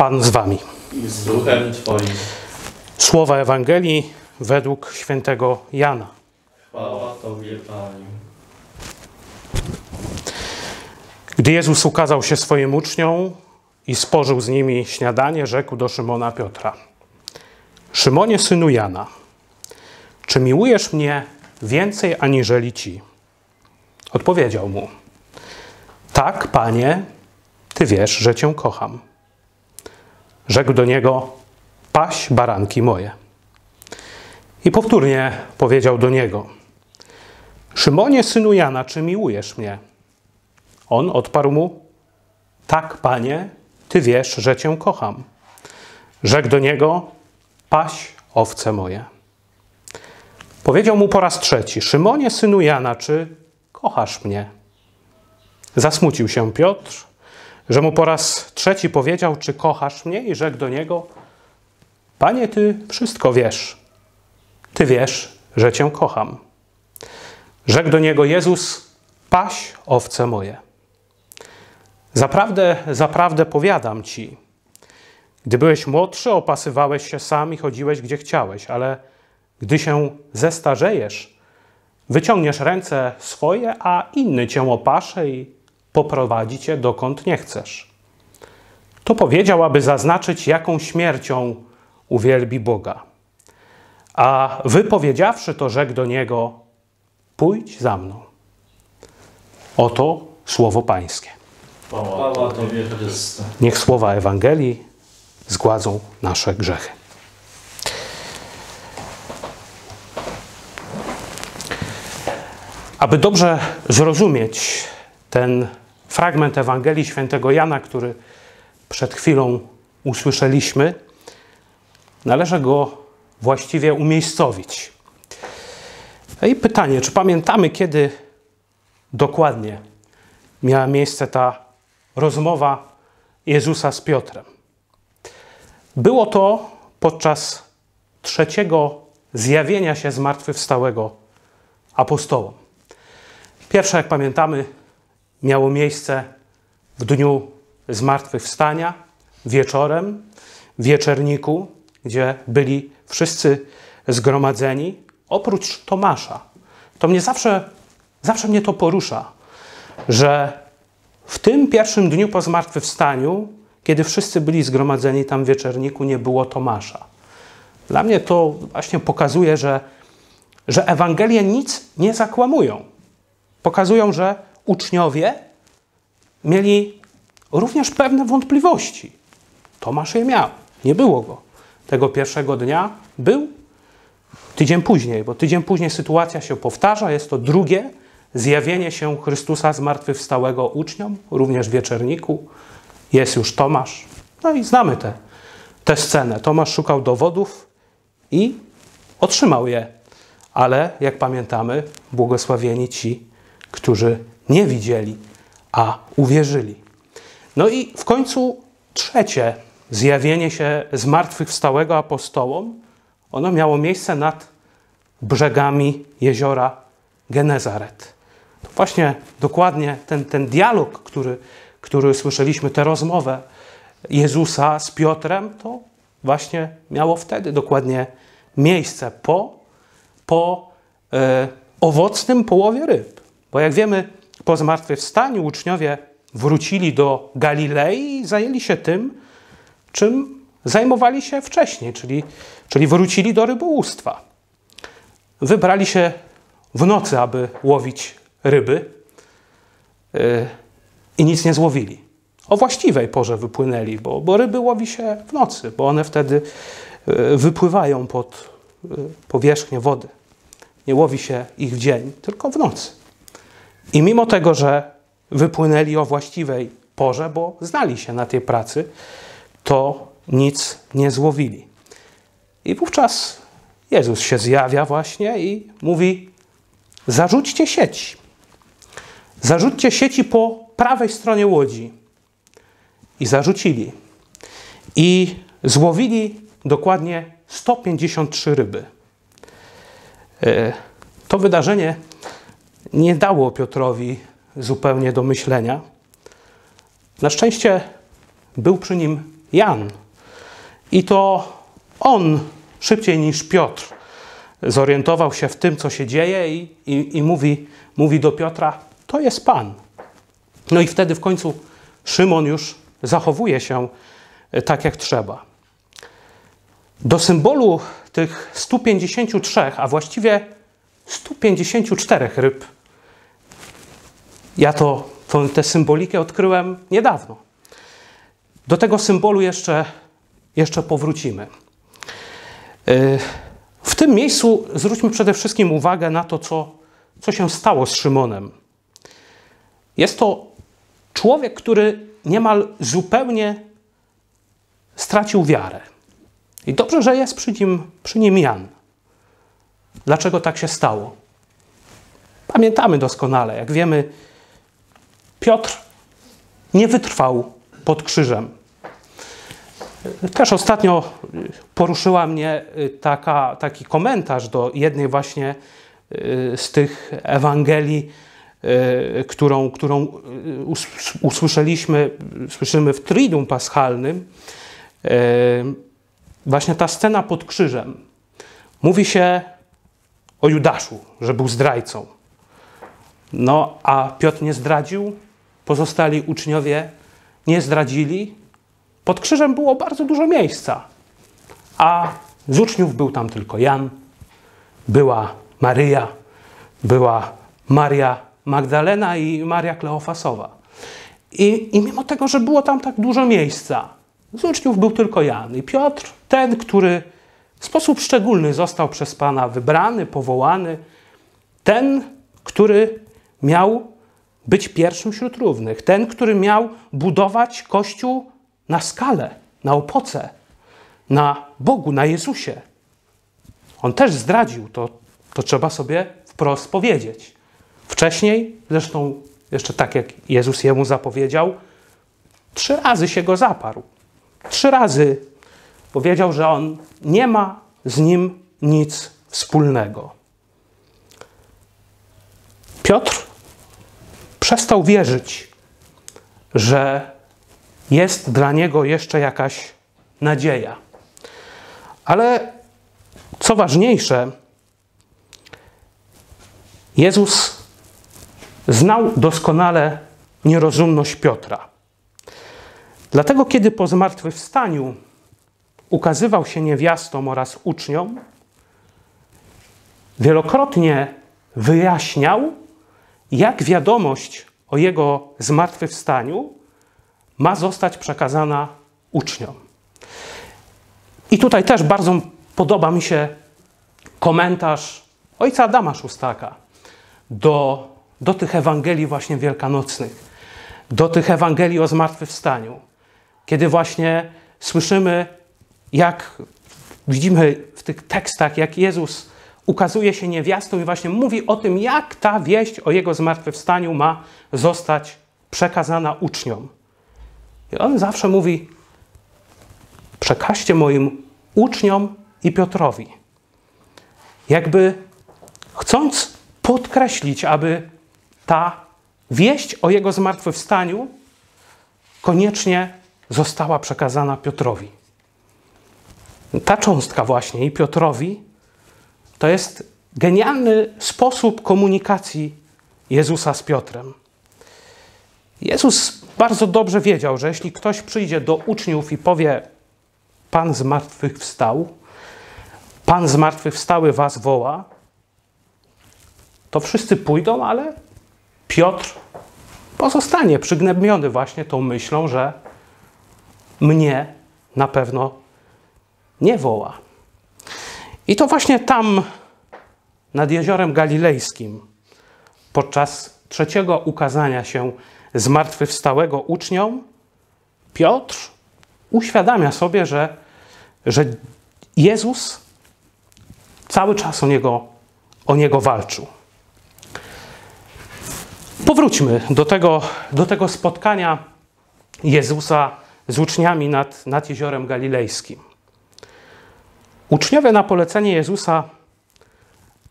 Pan z wami. i z duchem Twoim. Słowa Ewangelii według świętego Jana. Chwała Tobie, Panie. Gdy Jezus ukazał się swoim uczniom i spożył z nimi śniadanie, rzekł do Szymona Piotra: Szymonie, synu Jana, czy miłujesz mnie więcej aniżeli ci? Odpowiedział mu: Tak, panie, ty wiesz, że cię kocham. Rzekł do niego: Paś baranki moje. I powtórnie powiedział do niego: Szymonie, synu Jana, czy miłujesz mnie? On odparł mu: Tak, panie, ty wiesz, że cię kocham. Rzekł do niego: Paś owce moje. Powiedział mu po raz trzeci: Szymonie, synu Jana, czy kochasz mnie? Zasmucił się Piotr, że mu po raz trzeci powiedział: Czy kochasz mnie? I rzekł do niego: Panie, ty wszystko wiesz. Ty wiesz, że cię kocham. Rzekł do niego Jezus: Paś owce moje. Zaprawdę, zaprawdę powiadam ci, gdy byłeś młodszy, opasywałeś się sam i chodziłeś gdzie chciałeś, ale gdy się zestarzejesz, wyciągniesz ręce swoje, a inny cię opasze i poprowadzi cię dokąd nie chcesz. To powiedział, aby zaznaczyć, jaką śmiercią uwielbi Boga. A wypowiedziawszy to, rzekł do niego: Pójdź za mną. Oto słowo Pańskie. Chwała Tobie, Chryste. Niech słowa Ewangelii zgładzą nasze grzechy. Aby dobrze zrozumieć ten fragment Ewangelii świętego Jana, który przed chwilą usłyszeliśmy, należy go właściwie umiejscowić. I pytanie, czy pamiętamy, kiedy dokładnie miała miejsce ta rozmowa Jezusa z Piotrem. Było to podczas trzeciego zjawienia się zmartwychwstałego apostołom. Pierwsze, jak pamiętamy, miało miejsce w dniu zmartwychwstania, wieczorem, wieczerniku, gdzie byli wszyscy zgromadzeni, oprócz Tomasza. To mnie zawsze, zawsze mnie to porusza, że w tym pierwszym dniu po zmartwychwstaniu, kiedy wszyscy byli zgromadzeni tam w wieczerniku, nie było Tomasza. Dla mnie to właśnie pokazuje, że, że Ewangelie nic nie zakłamują. Pokazują, że uczniowie mieli również pewne wątpliwości. Tomasz je miał, nie było go. Tego pierwszego dnia był tydzień później, bo tydzień później sytuacja się powtarza, jest to drugie zjawienie się Chrystusa zmartwychwstałego uczniom, również w wieczerniku. Jest już Tomasz. No i znamy tę te, te scenę. Tomasz szukał dowodów i otrzymał je. Ale jak pamiętamy, błogosławieni ci, którzy nie widzieli, a uwierzyli. No i w końcu trzecie zjawienie się zmartwychwstałego apostołom, ono miało miejsce nad brzegami jeziora Genezaret. To właśnie dokładnie ten, ten dialog, który, który słyszeliśmy, tę rozmowę Jezusa z Piotrem, to właśnie miało wtedy dokładnie miejsce po, po e, owocnym połowie ryb. Bo jak wiemy, po zmartwychwstaniu uczniowie wrócili do Galilei i zajęli się tym, czym zajmowali się wcześniej, czyli, czyli wrócili do rybołówstwa. Wybrali się w nocy, aby łowić ryby yy, i nic nie złowili. O właściwej porze wypłynęli, bo, bo ryby łowi się w nocy, bo one wtedy yy, wypływają pod yy, powierzchnię wody. Nie łowi się ich w dzień, tylko w nocy. I mimo tego, że wypłynęli o właściwej porze, bo znali się na tej pracy, to nic nie złowili. I wówczas Jezus się zjawia właśnie i mówi: Zarzućcie sieci. Zarzućcie sieci po prawej stronie łodzi. I zarzucili. I złowili dokładnie 153 ryby. To wydarzenie nie dało Piotrowi zupełnie do myślenia. Na szczęście był przy nim Jan. I to on szybciej niż Piotr zorientował się w tym, co się dzieje, i, i, i mówi, mówi do Piotra: To jest Pan. No i wtedy w końcu Szymon już zachowuje się e, tak, jak trzeba. Do symbolu tych 153, a właściwie 154 ryb, ja to, to tę symbolikę odkryłem niedawno. Do tego symbolu jeszcze, jeszcze powrócimy. E, w tym miejscu zwróćmy przede wszystkim uwagę na to, co, co się stało z Szymonem. Jest to człowiek, który niemal zupełnie stracił wiarę. I dobrze, że jest przy nim, przy nim Jan. Dlaczego tak się stało? Pamiętamy doskonale, jak wiemy, Piotr nie wytrwał pod krzyżem. Też ostatnio poruszyła mnie taka, taki komentarz do jednej właśnie y, z tych Ewangelii, y, którą, którą usłyszeliśmy, słyszymy w Triduum Paschalnym. Y, właśnie ta scena pod krzyżem. Mówi się o Judaszu, że był zdrajcą. No, a Piotr nie zdradził, pozostali uczniowie nie zdradzili. Pod krzyżem było bardzo dużo miejsca, a z uczniów był tam tylko Jan, była Maryja, była Maria Magdalena i Maria Kleofasowa. I, I mimo tego, że było tam tak dużo miejsca, z uczniów był tylko Jan. I Piotr, ten, który w sposób szczególny został przez Pana wybrany, powołany, ten, który miał być pierwszym wśród równych, ten, który miał budować Kościół na skalę, na opoce, na Bogu, na Jezusie. On też zdradził, to, to trzeba sobie wprost powiedzieć. Wcześniej, zresztą jeszcze tak jak Jezus jemu zapowiedział, trzy razy się go zaparł. Trzy razy powiedział, że on nie ma z nim nic wspólnego. Piotr przestał wierzyć, że jest dla niego jeszcze jakaś nadzieja. Ale co ważniejsze, Jezus znał doskonale nierozumność Piotra. Dlatego, kiedy po zmartwychwstaniu ukazywał się niewiastom oraz uczniom, wielokrotnie wyjaśniał, jak wiadomość o jego zmartwychwstaniu ma zostać przekazana uczniom. I tutaj też bardzo podoba mi się komentarz ojca Adama Szustaka do, do tych Ewangelii właśnie wielkanocnych, do tych Ewangelii o zmartwychwstaniu, kiedy właśnie słyszymy, jak widzimy w tych tekstach, jak Jezus ukazuje się niewiastą i właśnie mówi o tym, jak ta wieść o Jego zmartwychwstaniu ma zostać przekazana uczniom. I on zawsze mówi: przekażcie moim uczniom i Piotrowi. Jakby chcąc podkreślić, aby ta wieść o jego zmartwychwstaniu koniecznie została przekazana Piotrowi. Ta cząstka właśnie i Piotrowi to jest genialny sposób komunikacji Jezusa z Piotrem. Jezus bardzo dobrze wiedział, że jeśli ktoś przyjdzie do uczniów i powie: Pan z martwych wstał, Pan z martwych wstały was woła, to wszyscy pójdą, ale Piotr pozostanie przygnębiony właśnie tą myślą, że mnie na pewno nie woła. I to właśnie tam, nad jeziorem galilejskim, podczas trzeciego ukazania się zmartwychwstałego uczniom, Piotr uświadamia sobie, że, że Jezus cały czas o niego, o niego walczył. Powróćmy do tego, do tego spotkania Jezusa z uczniami nad, nad jeziorem galilejskim. Uczniowie na polecenie Jezusa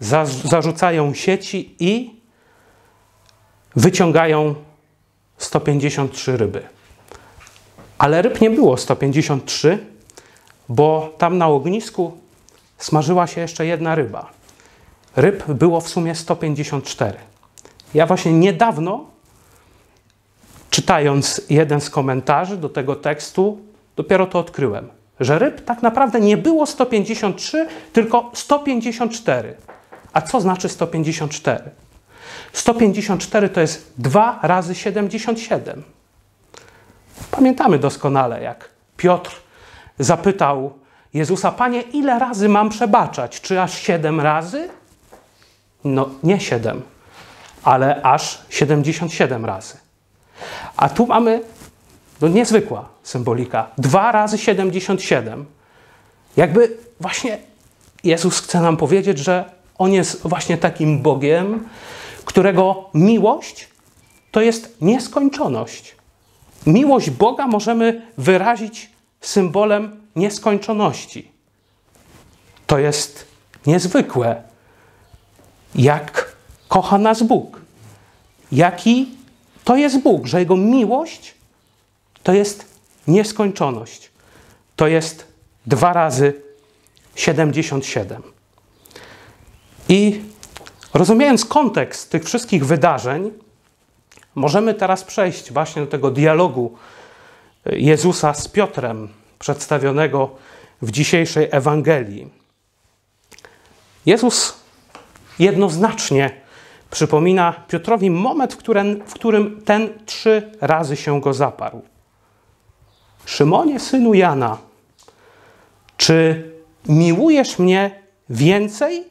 za, zarzucają sieci i wyciągają 153 ryby. Ale ryb nie było 153, bo tam na ognisku smażyła się jeszcze jedna ryba. Ryb było w sumie 154. Ja właśnie niedawno, czytając jeden z komentarzy do tego tekstu, dopiero to odkryłem, że ryb tak naprawdę nie było 153, tylko 154. A co znaczy 154? 154 to jest 2 razy 77. Pamiętamy doskonale, jak Piotr zapytał Jezusa, Panie, ile razy mam przebaczać? Czy aż 7 razy? No, nie 7, ale aż 77 razy. A tu mamy no, niezwykła symbolika. 2 razy 77. Jakby właśnie Jezus chce nam powiedzieć, że On jest właśnie takim Bogiem, którego miłość to jest nieskończoność. Miłość Boga możemy wyrazić symbolem nieskończoności. To jest niezwykłe, jak kocha nas Bóg. Jaki to jest Bóg, że Jego miłość to jest nieskończoność. To jest dwa razy 77. I rozumiejąc kontekst tych wszystkich wydarzeń, możemy teraz przejść właśnie do tego dialogu Jezusa z Piotrem, przedstawionego w dzisiejszej Ewangelii. Jezus jednoznacznie przypomina Piotrowi moment, w którym, w którym ten trzy razy się go zaparł. Szymonie, synu Jana, czy miłujesz mnie więcej,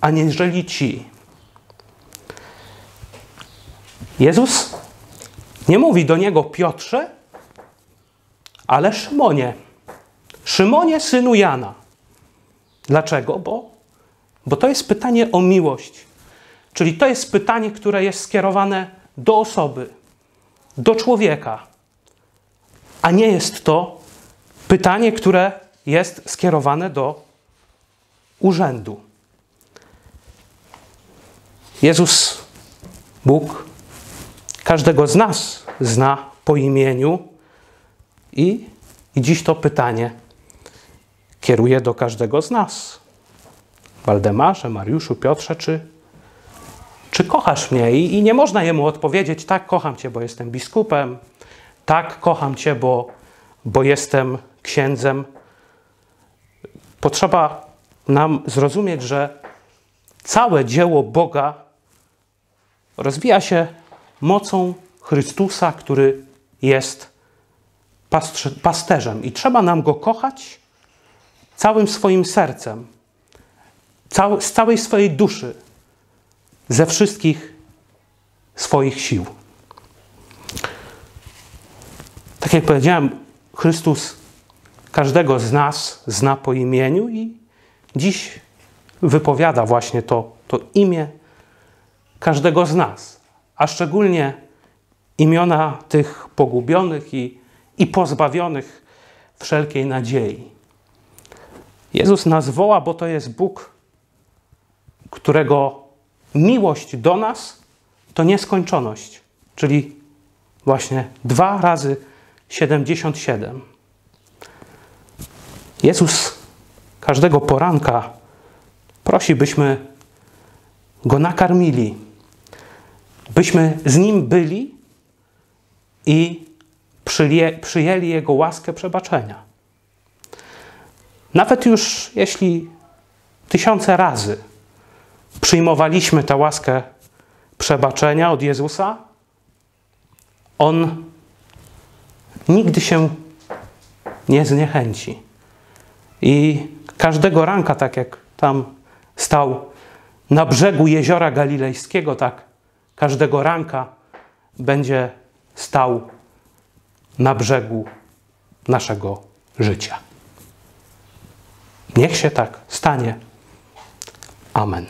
aniżeli ci? Jezus nie mówi do niego Piotrze, ale Szymonie. Szymonie, synu Jana. Dlaczego? Bo, bo to jest pytanie o miłość. Czyli to jest pytanie, które jest skierowane do osoby, do człowieka, a nie jest to pytanie, które jest skierowane do urzędu. Jezus, Bóg, każdego z nas zna po imieniu i, i dziś to pytanie kieruje do każdego z nas. Waldemarze, Mariuszu, Piotrze, czy, czy kochasz mnie? I, I nie można jemu odpowiedzieć, tak, kocham cię, bo jestem biskupem, tak, kocham cię, bo, bo jestem księdzem. Potrzeba nam zrozumieć, że całe dzieło Boga rozwija się mocą Chrystusa, który jest pasterzem. I trzeba nam go kochać całym swoim sercem, z całej swojej duszy, ze wszystkich swoich sił. Tak jak powiedziałem, Chrystus każdego z nas zna po imieniu i dziś wypowiada właśnie to, to imię każdego z nas, a szczególnie imiona tych pogubionych i, i pozbawionych wszelkiej nadziei. Jezus nas woła, bo to jest Bóg, którego miłość do nas to nieskończoność, czyli właśnie dwa razy 77. Jezus każdego poranka prosi, byśmy go nakarmili, byśmy z nim byli i przyjęli jego łaskę przebaczenia. Nawet już jeśli tysiące razy przyjmowaliśmy tę łaskę przebaczenia od Jezusa, On nigdy się nie zniechęci. I każdego ranka, tak jak tam stał na brzegu jeziora galilejskiego, tak każdego ranka będzie stał na brzegu naszego życia. Niech się tak stanie. Amen.